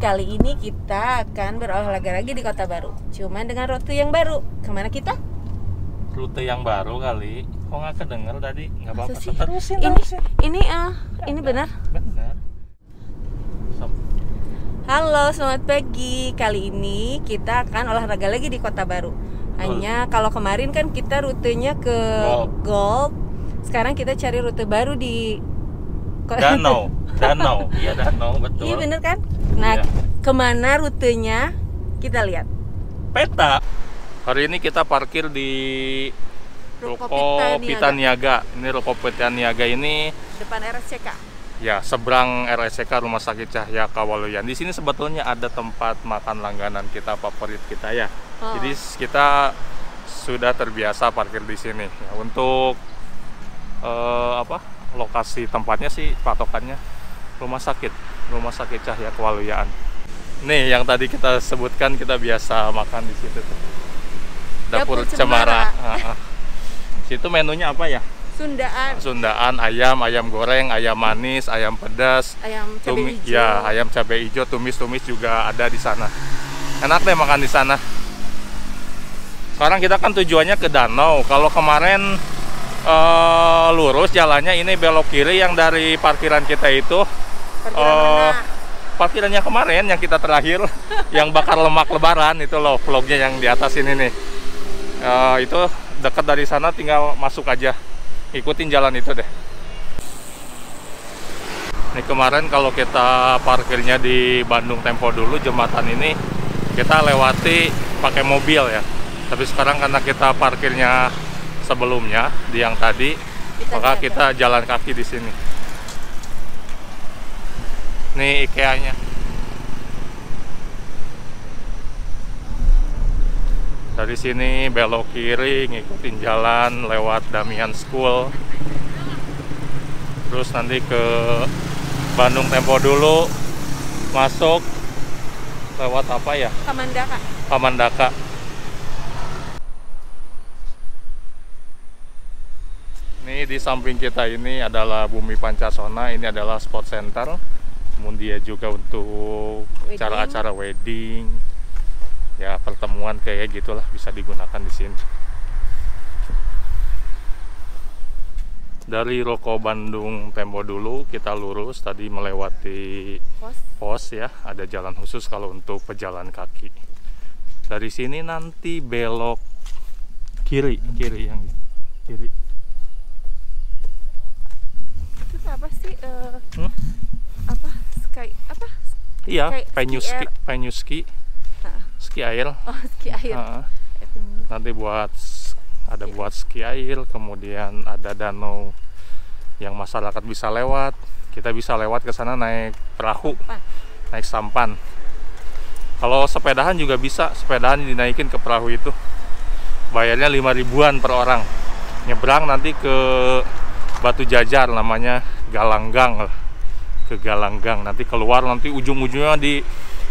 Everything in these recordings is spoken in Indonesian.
kali ini kita akan berolahraga lagi di Kota Baru. Cuman dengan rute yang baru. Ke mana kita? Rute yang baru kali. Kok nggak kedenger tadi? Nggak apa-apa. Sih? Terusin, Ini, terusin. ini, eh, ini benar. Benar. Halo, selamat pagi. Kali ini kita akan olahraga lagi di Kota Baru. Hanya kalau kemarin kan kita rutenya ke Golf. Golf. Sekarang kita cari rute baru di Danau, danau, iya danau betul. Iya bener kan? Nah, Iya. ke mana rutenya? Kita lihat. Peta. Hari ini kita parkir di Ruko Ruko Pitaniaga. Pitaniaga. Ini Ruko Pitaniaga ini Depan RSCK. ya seberang RSCK Rumah Sakit Cahya Kawaluyan. Di sini sebetulnya ada tempat makan langganan kita favorit kita ya. Oh. Jadi kita sudah terbiasa parkir di sini. Ya, untuk eh, apa? Lokasi tempatnya sih patokannya rumah sakit, Rumah Sakit Cahya Kawaluyan. Nih yang tadi kita sebutkan kita biasa makan di situ tuh. Dapur, Dapur Cemara. Cemara. Situ menunya apa ya? Sundaan, Sundaan, ayam, ayam goreng, ayam manis, ayam pedas, ayam cabai Tumi, hijau. ya ayam cabai hijau, tumis-tumis juga ada di sana. Enak deh makan di sana. Sekarang kita kan tujuannya ke danau. Kalau kemarin eh, lurus jalannya ini belok kiri yang dari parkiran kita itu Parkiran mana? parkirannya kemarin yang kita terakhir yang bakar lemak lebaran itu loh vlognya yang di atas ini nih. Eh, itu dekat dari sana tinggal masuk aja. Ikutin jalan itu deh. Ini kemarin kalau kita parkirnya di Bandung Tempo dulu jembatan ini kita lewati pakai mobil ya. Tapi sekarang karena kita parkirnya sebelumnya di yang tadi, Kita maka kita jalan kaki di sini. Nih IKEA-nya. Dari sini belok kiri, ngikutin jalan lewat Damian School. Terus nanti ke Bandung Tempo dulu, masuk lewat apa ya? Kamandaka. Kamandaka. Ini di samping kita ini adalah Bumi Pancasona, ini adalah spot center. Kemudian juga untuk Wedding. acara-acara wedding, ya pertemuan kayak gitulah bisa digunakan di sini. Dari Roko Bandung Tempo dulu kita lurus tadi melewati Pos. pos ya, ada jalan khusus kalau untuk pejalan kaki. Dari sini nanti belok kiri, kiri yang kiri. Itu apa sih? eh, Hmm? apa? Sky apa? Iya, Kayak venue ski ski, air. ski, Nah, ski. Oh, ski air. Itu. nanti buat ada buat ski air, kemudian ada danau yang masyarakat bisa lewat. Kita bisa lewat ke sana naik perahu, Sampan. naik sampan. Kalau sepedahan juga bisa, sepedahan dinaikin ke perahu itu. Bayarnya 5 ribuan per orang. Nyebrang nanti ke Batu Jajar namanya Galanggang lah. Ke Galanggang nanti keluar nanti ujung-ujungnya di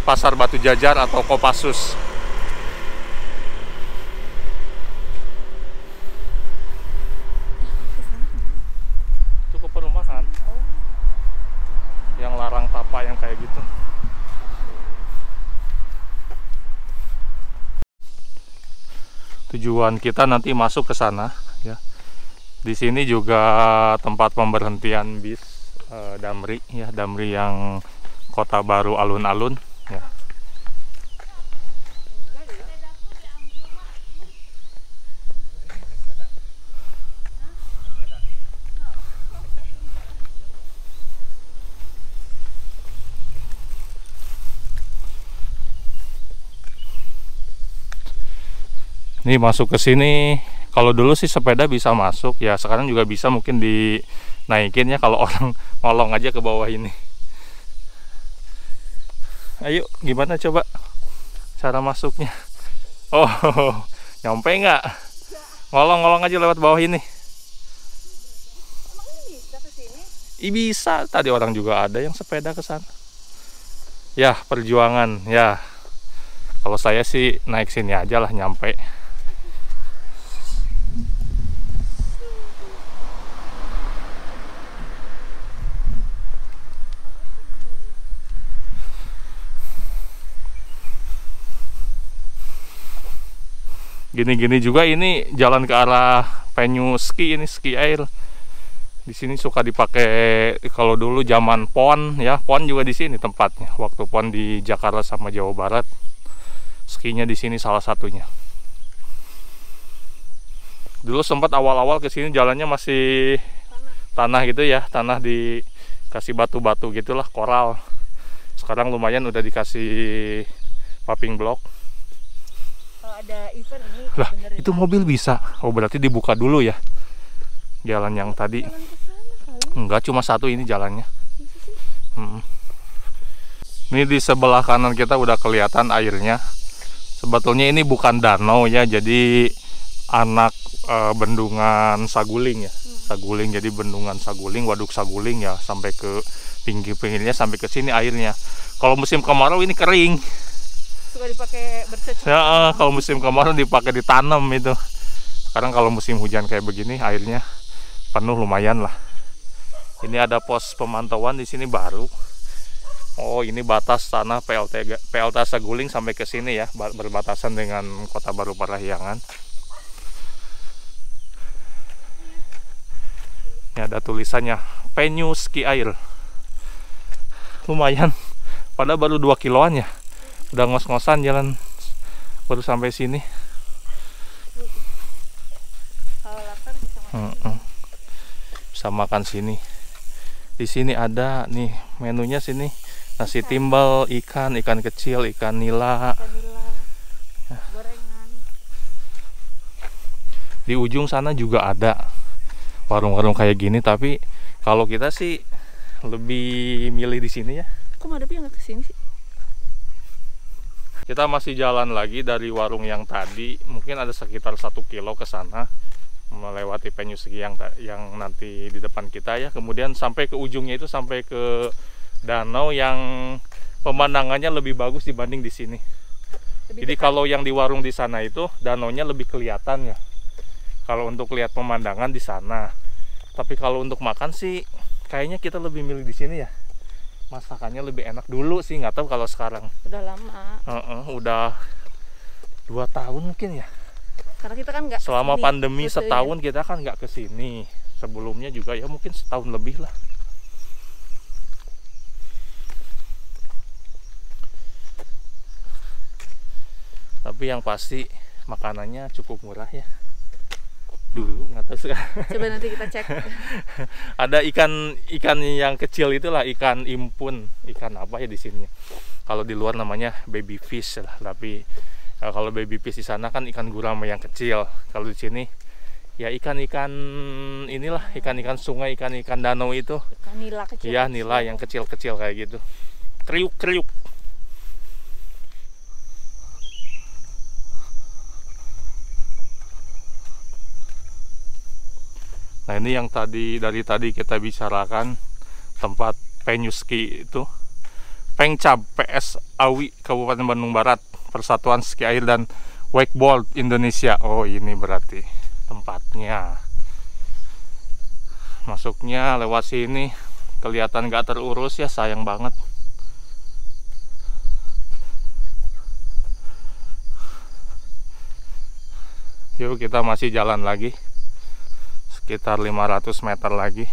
Pasar Batu Jajar atau Kopassus. Ke perumahan. Yang larang tapa yang kayak gitu. Tujuan kita nanti masuk ke sana ya. Di sini juga tempat pemberhentian bis eh, Damri ya, Damri yang Kota Baru alun-alun ya. Ini masuk ke sini. Kalau dulu sih sepeda bisa masuk, ya sekarang juga bisa mungkin dinaikin ya kalau orang ngolong aja ke bawah ini. Ayo, gimana coba cara masuknya? Oh, nyampe nggak? Ngolong-ngolong aja lewat bawah ini. Ih, bisa. Tadi orang juga ada yang sepeda ke sana. Ya, perjuangan. Ya. Kalau saya sih naik sini aja lah nyampe. Gini-gini juga ini jalan ke arah venue ski ini ski air. Di sini suka dipakai kalau dulu zaman pon ya, pon juga di sini tempatnya. Waktu pon di Jakarta sama Jawa Barat, skinya di sini salah satunya. Dulu sempat awal-awal ke sini jalannya masih tanah gitu ya, tanah dikasih batu-batu gitulah, koral. Sekarang lumayan udah dikasih paving block. Ada event ini Lah, benerin itu mobil bisa. Oh, berarti dibuka dulu ya. Jalan yang tadi. jalan. Enggak, cuma satu ini jalannya. Mm. Ini di sebelah kanan kita udah kelihatan airnya. Sebetulnya ini bukan danau ya, jadi anak eh, bendungan Saguling ya. Saguling jadi bendungan Saguling, waduk Saguling ya sampai ke pinggir-pinggirnya sampai ke sini airnya. Kalau musim kemarau ini kering. Suka dipakai bercocok. Ya, eh, kalau musim kemarau dipakai ditanam itu. Sekarang kalau musim hujan kayak begini airnya penuh lumayan lah. Ini ada pos pemantauan di sini baru. Oh, ini batas tanah PLT PLT Saguling sampai ke sini ya, ba- berbatasan dengan Kota Baru Parahyangan. Ini ada tulisannya Penyu Ski Air. Lumayan. Padahal baru 2 kiloan ya. Udah ngos-ngosan jalan baru sampai sini. Kalau lapar bisa makan. Heeh. Bisa makan sini. Di sini ada nih menunya sini nasi timbal, ikan, ikan kecil, ikan nila. Gorengan. Di ujung sana juga ada warung-warung kayak gini tapi kalau kita sih lebih milih di sini ya. Kok madepnya nggak ke sini sih? Kita masih jalan lagi dari warung yang tadi, mungkin ada sekitar satu kilo ke sana melewati segi yang yang nanti di depan kita ya. Kemudian sampai ke ujungnya itu sampai ke danau yang pemandangannya lebih bagus dibanding di sini. Lebih Jadi dekat. kalau yang di warung di sana itu danaunya lebih kelihatan ya. Kalau untuk lihat pemandangan di sana. Tapi kalau untuk makan sih kayaknya kita lebih milih di sini ya. Masakannya lebih enak dulu sih, nggak tahu kalau sekarang. udah lama. Heeh, udah dua tahun mungkin ya. Karena kita kan nggak Selama ke sini pandemi rutenya. setahun kita kan nggak ke sini. Sebelumnya juga ya mungkin setahun lebih lah. Tapi yang pasti makanannya cukup murah ya. Dulu nggak tahu sekarang. Coba nanti kita cek. Ada ikan ikan yang kecil itulah ikan impun, ikan apa ya di sini. Kalau di luar namanya baby fish lah, tapi eh, kalau baby fish di sana kan ikan gurame yang kecil. Kalau di sini ya ikan-ikan inilah ikan-ikan sungai, ikan-ikan danau itu. Ikan nila kecil. Iya nila yang kecil-kecil kayak gitu. Kriuk-kriuk. Nah ini yang tadi dari tadi kita bicarakan tempat venue ski itu Pengcab PS Awi Kabupaten Bandung Barat Persatuan Ski Air dan Wakeboard Indonesia. Oh ini berarti tempatnya. Masuknya lewat sini kelihatan gak terurus ya sayang banget. Yuk kita masih jalan lagi sekitar 500 meter lagi.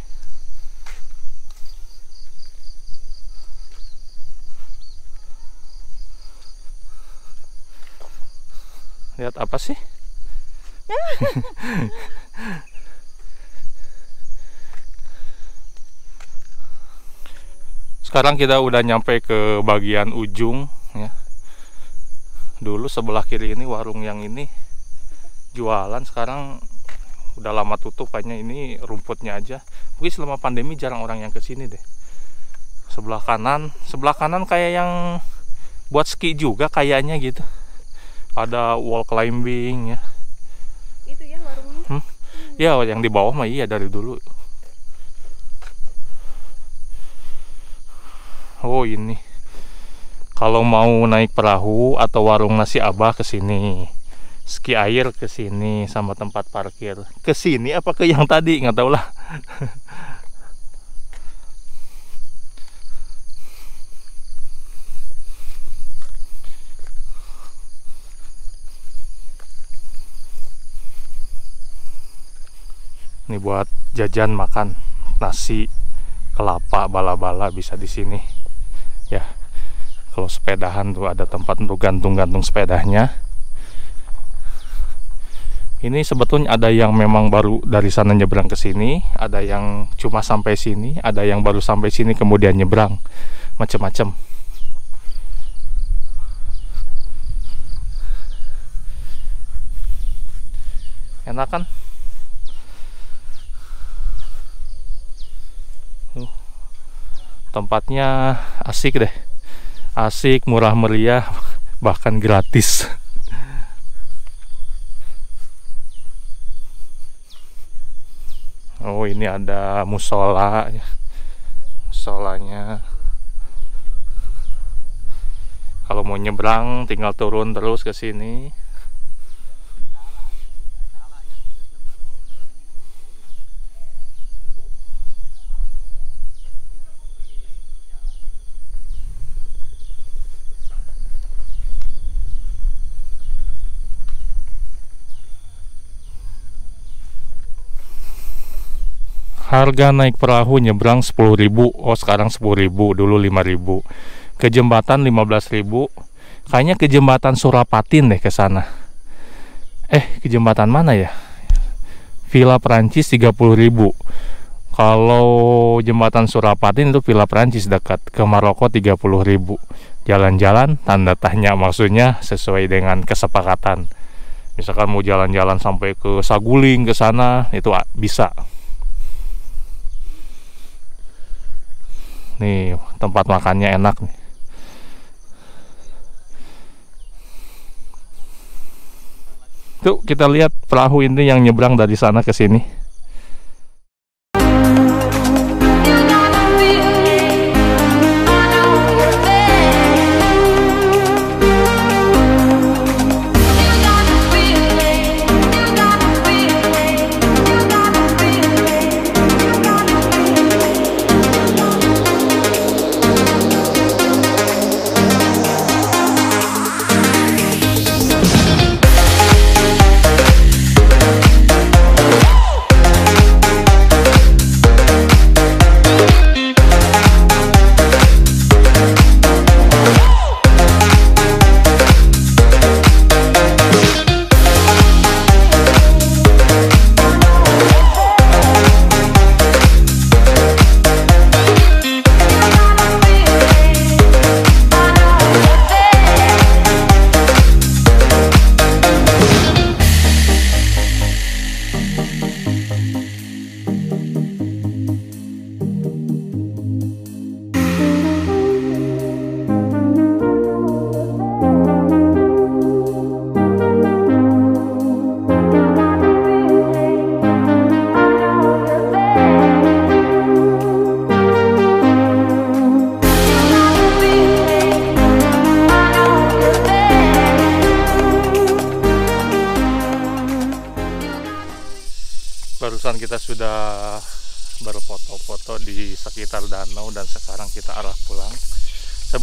Lihat apa sih? Sekarang kita udah nyampe ke bagian ujung ya. Dulu sebelah kiri ini warung yang ini jualan sekarang udah lama tutup kayaknya ini rumputnya aja. Mungkin selama pandemi jarang orang yang ke sini deh. Sebelah kanan, sebelah kanan kayak yang buat ski juga kayaknya gitu. Ada wall climbing ya. Itu ya warungnya. Ya yang di bawah mah iya dari dulu. Oh ini. Kalau mau naik perahu atau warung nasi abah ke sini ski air ke sini sama tempat parkir. Ke sini apa ke yang tadi? Nggak tahu lah. Ini buat jajan makan nasi kelapa bala-bala bisa di sini. Ya kalau sepedahan tuh ada tempat untuk gantung-gantung sepedanya. Ini sebetulnya ada yang memang baru dari sana nyebrang ke sini, ada yang cuma sampai sini, ada yang baru sampai sini kemudian nyebrang. Macam-macam. enak kan uh, tempatnya asik deh asik murah meriah bahkan gratis oh ini ada musola ya. Musolanya. Kalau mau nyebrang tinggal turun terus ke sini harga naik perahu nyebrang 10.000 oh sekarang 10.000 dulu 5.000 ke jembatan 15.000 kayaknya ke jembatan Surapatin deh ke sana. Eh ke jembatan mana ya? Villa Perancis 30.000 kalau jembatan Surapatin itu Villa Perancis dekat ke Maroko 30.000 jalan-jalan tanda tanya maksudnya sesuai dengan kesepakatan. Misalkan mau jalan-jalan sampai ke Saguling ke sana itu bisa nih tempat makannya enak nih Tuh kita lihat perahu ini yang nyebrang dari sana ke sini.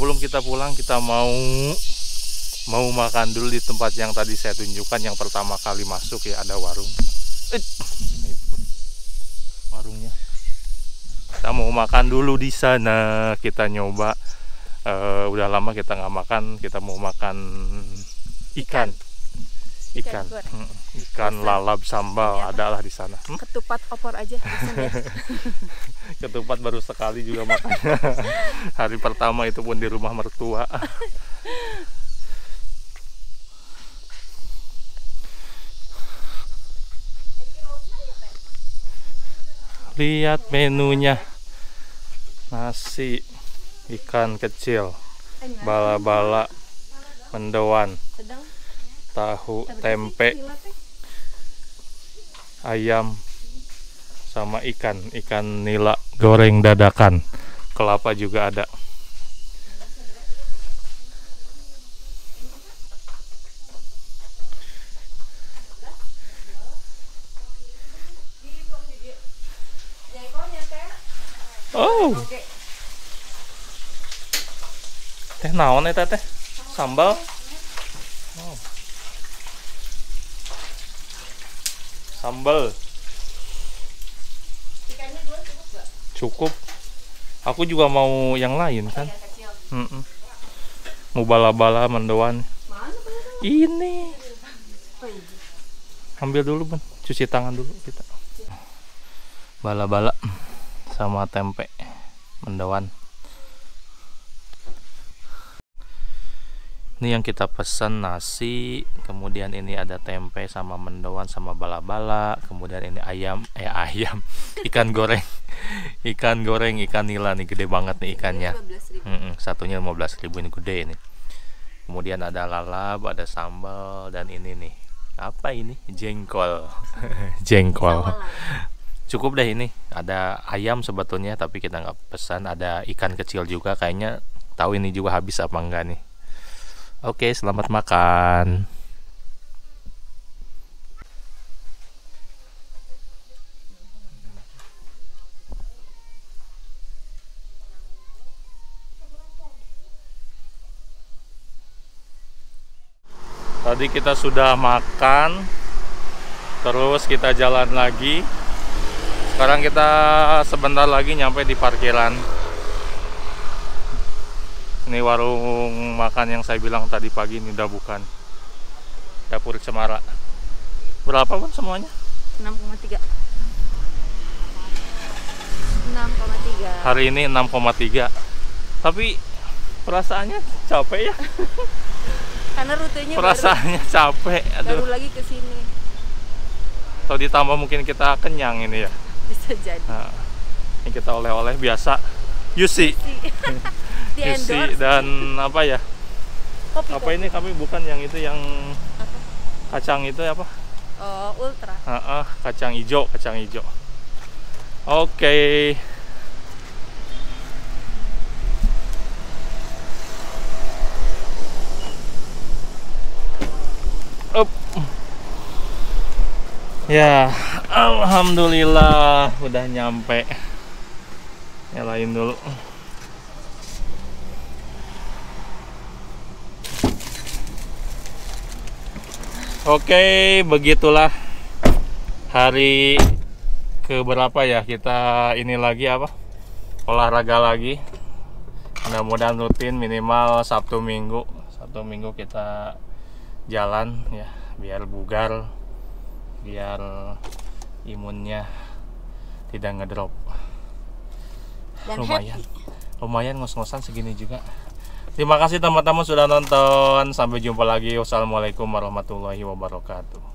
Sebelum kita pulang kita mau mau makan dulu di tempat yang tadi saya tunjukkan yang pertama kali masuk ya ada warung. Warungnya. Kita mau makan dulu di sana. Kita nyoba uh, udah lama kita nggak makan kita mau makan ikan ikan ikan, ikan, ikan lalap sambal ya. adalah di sana. Hmm? ketupat opor aja ketupat baru sekali juga makan hari pertama itu pun di rumah mertua. Lihat menunya. Nasi ikan kecil. Bala-bala mendoan tahu tempe ayam sama ikan ikan nila goreng dadakan kelapa juga ada Oh. Teh naon eta teh? Sambal? sambal. Cukup aku juga mau yang lain kan? Mm -mm. mau bala-bala mendoan. Ini. Ambil dulu ben cuci tangan dulu kita. Bala-bala sama tempe mendoan. Ini yang kita pesan nasi kemudian ini ada tempe sama mendoan sama bala-bala kemudian ini ayam eh ayam ikan goreng ikan goreng ikan nila nih gede banget nih ikannya 15.000. Mm-mm, satunya 15.000 ini gede ini. Kemudian ada lalap, ada sambal dan ini nih. Apa ini? Jengkol. Jengkol. Cukup deh ini. Ada ayam sebetulnya tapi kita nggak pesan. Ada ikan kecil juga kayaknya tahu ini juga habis apa enggak nih. Oke, selamat makan. Tadi kita sudah makan, terus kita jalan lagi. Sekarang kita sebentar lagi nyampe di parkiran. Ini warung makan yang saya bilang tadi pagi ini udah bukan. Dapur Cemara. Berapa pun semuanya? 6,3 6,3 Hari ini 6,3. Tapi perasaannya capek ya. karena rutenya baru, Perasaannya capek. baru Aduh. lagi ke sini Atau ditambah mungkin kita kenyang ini ya. bisa jadi Nah, ini kita oleh-oleh biasa. Yusi. di endorse dan apa ya? kopi Apa kopi. ini kami bukan yang itu yang Apa? kacang itu apa? oh ultra Ah, ah, kacang hijau, kacang hijau. Oke. Up. Ya, alhamdulillah udah nyampe. Nyalain dulu. Oke, begitulah hari ke berapa ya kita ini lagi apa? Olahraga lagi. Mudah-mudahan rutin minimal Sabtu Minggu. Sabtu Minggu kita jalan ya, biar bugar, biar imunnya tidak ngedrop. dan Lumayan. happy Lumayan ngos-ngosan segini juga. Terima kasih teman-teman sudah nonton. Sampai jumpa lagi. Wassalamualaikum warahmatullahi wabarakatuh.